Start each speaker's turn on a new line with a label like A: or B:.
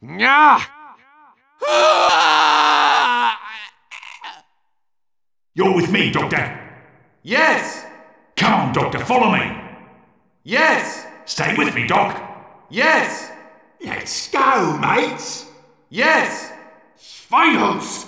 A: Yeah.
B: You're with me, Doctor.
C: Yes!
B: Come on, Doctor, follow me.
C: Yes!
B: Stay with me, Doc.
C: Yes!
D: Let's go, mates.
C: Yes!
D: Finals.